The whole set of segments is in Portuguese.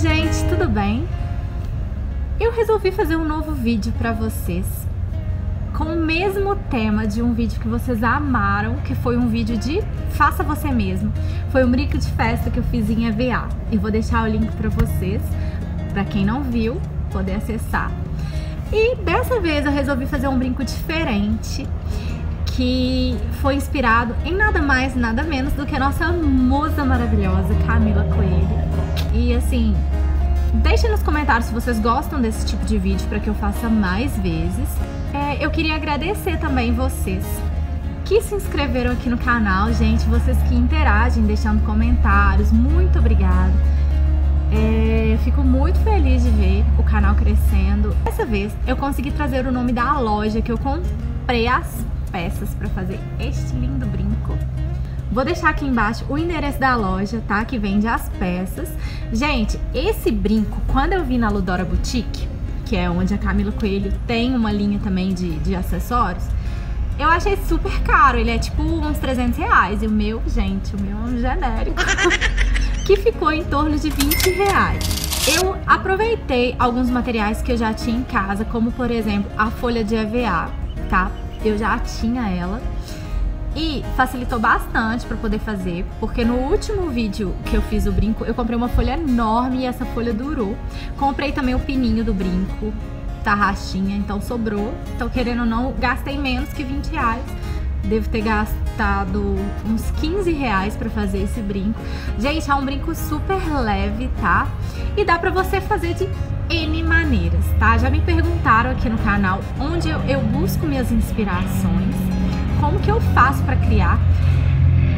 gente, tudo bem? Eu resolvi fazer um novo vídeo para vocês com o mesmo tema de um vídeo que vocês amaram, que foi um vídeo de faça você mesmo. Foi um brinco de festa que eu fiz em EVA e vou deixar o link para vocês, para quem não viu, poder acessar. E dessa vez eu resolvi fazer um brinco diferente que foi inspirado em nada mais, nada menos do que a nossa musa maravilhosa, Camila Coelho. E assim, deixem nos comentários se vocês gostam desse tipo de vídeo para que eu faça mais vezes. É, eu queria agradecer também vocês que se inscreveram aqui no canal, gente, vocês que interagem deixando comentários, muito obrigada. É, fico muito feliz de ver o canal crescendo. Dessa vez eu consegui trazer o nome da loja que eu comprei as peças para fazer este lindo brinco. Vou deixar aqui embaixo o endereço da loja, tá? Que vende as peças. Gente, esse brinco, quando eu vi na Ludora Boutique, que é onde a Camila Coelho tem uma linha também de, de acessórios, eu achei super caro. Ele é tipo uns 300 reais. E o meu, gente, o meu é um genérico. que ficou em torno de 20 reais. Eu aproveitei alguns materiais que eu já tinha em casa, como por exemplo a folha de EVA, tá? Eu já tinha ela. E facilitou bastante para poder fazer, porque no último vídeo que eu fiz o brinco, eu comprei uma folha enorme e essa folha durou. Comprei também o pininho do brinco, tarraxinha, então sobrou. Então, querendo ou não, gastei menos que 20 reais. Devo ter gastado uns 15 reais para fazer esse brinco. Gente, é um brinco super leve, tá? E dá para você fazer de N maneiras, tá? Já me perguntaram aqui no canal onde eu, eu busco minhas inspirações como que eu faço para criar.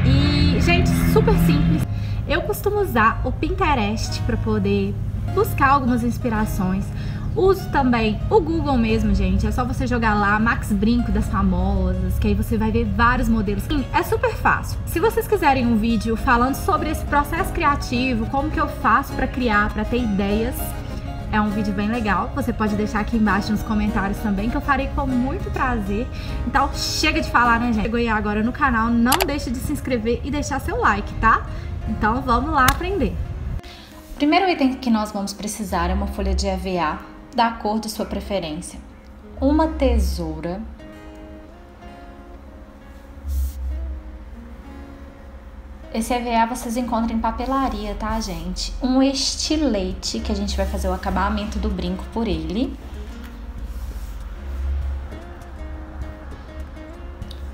E, gente, super simples. Eu costumo usar o Pinterest para poder buscar algumas inspirações. Uso também o Google mesmo, gente. É só você jogar lá Max Brinco das famosas, que aí você vai ver vários modelos. Sim, é super fácil. Se vocês quiserem um vídeo falando sobre esse processo criativo, como que eu faço para criar, para ter ideias, é um vídeo bem legal. Você pode deixar aqui embaixo nos comentários também, que eu farei com muito prazer. Então, chega de falar, né, gente? Chegou aí agora no canal, não deixe de se inscrever e deixar seu like, tá? Então, vamos lá aprender. O primeiro item que nós vamos precisar é uma folha de EVA da cor de sua preferência, uma tesoura, Esse EVA vocês encontram em papelaria, tá, gente? Um estilete, que a gente vai fazer o acabamento do brinco por ele.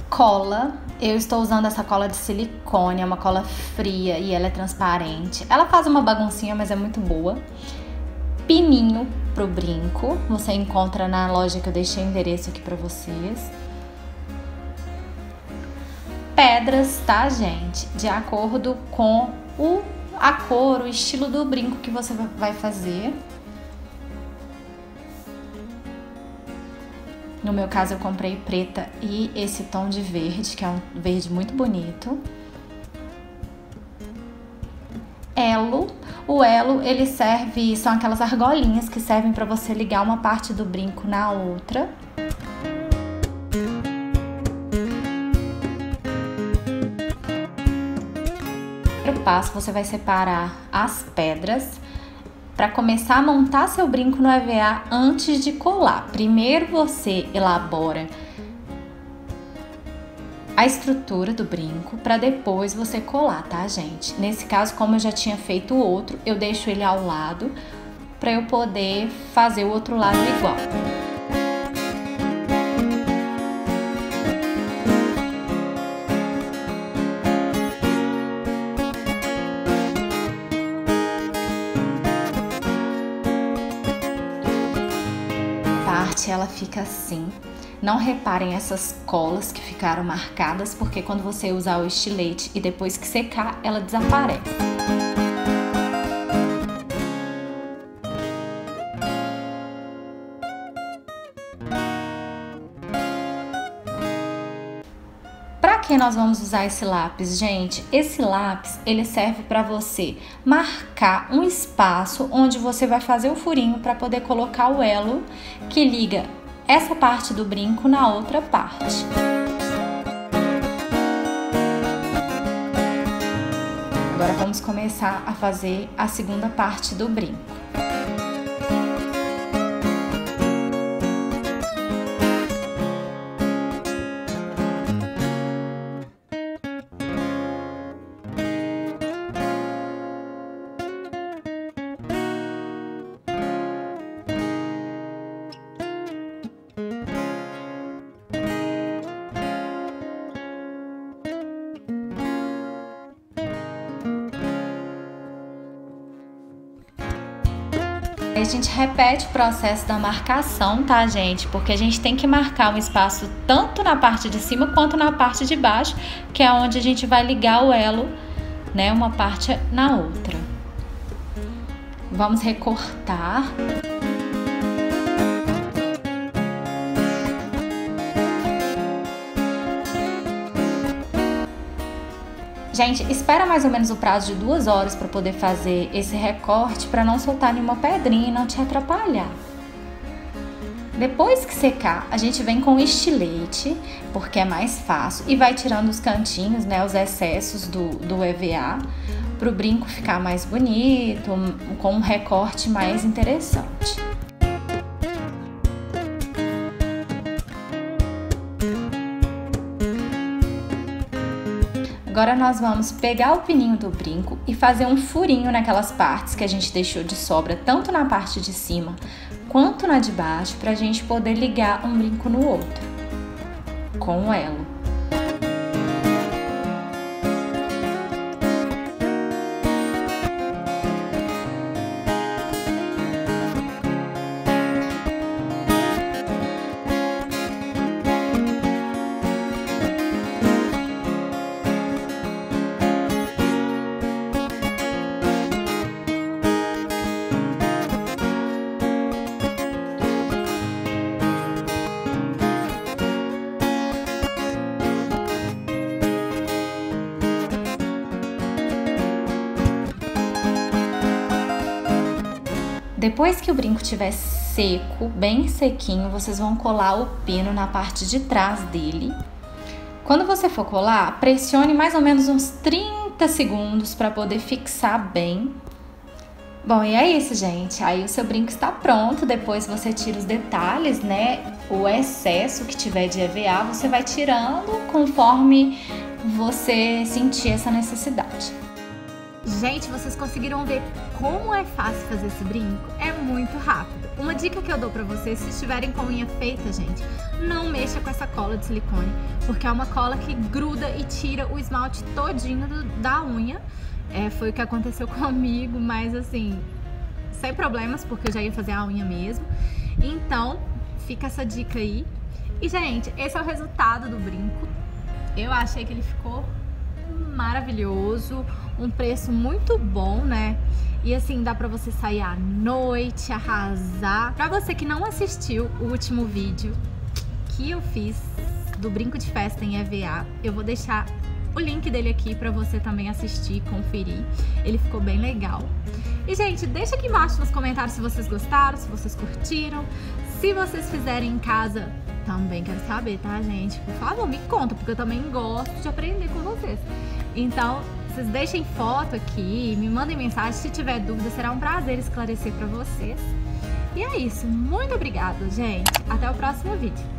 Cola. Eu estou usando essa cola de silicone, é uma cola fria e ela é transparente. Ela faz uma baguncinha, mas é muito boa. Pininho pro brinco. Você encontra na loja que eu deixei o endereço aqui para vocês pedras, tá, gente? De acordo com o, a cor, o estilo do brinco que você vai fazer. No meu caso, eu comprei preta e esse tom de verde, que é um verde muito bonito. Elo. O elo, ele serve, são aquelas argolinhas que servem para você ligar uma parte do brinco na outra. Passo, você vai separar as pedras para começar a montar seu brinco no EVA antes de colar. Primeiro você elabora a estrutura do brinco para depois você colar, tá, gente? Nesse caso, como eu já tinha feito o outro, eu deixo ele ao lado para eu poder fazer o outro lado igual. Fica assim. Não reparem essas colas que ficaram marcadas, porque quando você usar o estilete e depois que secar, ela desaparece. Para que nós vamos usar esse lápis, gente? Esse lápis, ele serve para você marcar um espaço onde você vai fazer o furinho para poder colocar o elo que liga essa parte do brinco na outra parte. Agora vamos começar a fazer a segunda parte do brinco. A gente repete o processo da marcação, tá, gente? Porque a gente tem que marcar um espaço tanto na parte de cima quanto na parte de baixo, que é onde a gente vai ligar o elo, né, uma parte na outra. Vamos recortar. Gente, espera mais ou menos o prazo de duas horas para poder fazer esse recorte para não soltar nenhuma pedrinha e não te atrapalhar. Depois que secar, a gente vem com estilete, porque é mais fácil, e vai tirando os cantinhos, né, os excessos do, do EVA, para o brinco ficar mais bonito, com um recorte mais interessante. Agora nós vamos pegar o pininho do brinco e fazer um furinho naquelas partes que a gente deixou de sobra, tanto na parte de cima quanto na de baixo, para a gente poder ligar um brinco no outro com o elo. Depois que o brinco estiver seco, bem sequinho, vocês vão colar o pino na parte de trás dele. Quando você for colar, pressione mais ou menos uns 30 segundos para poder fixar bem. Bom, e é isso, gente. Aí o seu brinco está pronto. Depois você tira os detalhes, né? O excesso que tiver de EVA, você vai tirando conforme você sentir essa necessidade. Gente, vocês conseguiram ver como é fácil fazer esse brinco? É muito rápido. Uma dica que eu dou pra vocês, se estiverem com unha feita, gente, não mexa com essa cola de silicone, porque é uma cola que gruda e tira o esmalte todinho do, da unha. É, foi o que aconteceu comigo, mas assim, sem problemas, porque eu já ia fazer a unha mesmo. Então, fica essa dica aí. E, gente, esse é o resultado do brinco. Eu achei que ele ficou maravilhoso, um preço muito bom, né? E assim, dá pra você sair à noite, arrasar. Pra você que não assistiu o último vídeo que eu fiz do brinco de festa em EVA, eu vou deixar o link dele aqui para você também assistir, conferir. Ele ficou bem legal. E, gente, deixa aqui embaixo nos comentários se vocês gostaram, se vocês curtiram. Se vocês fizerem em casa, também quero saber, tá, gente? Por favor, me conta, porque eu também gosto de aprender com vocês. Então, vocês deixem foto aqui, me mandem mensagem. Se tiver dúvida, será um prazer esclarecer para vocês. E é isso. Muito obrigada, gente. Até o próximo vídeo.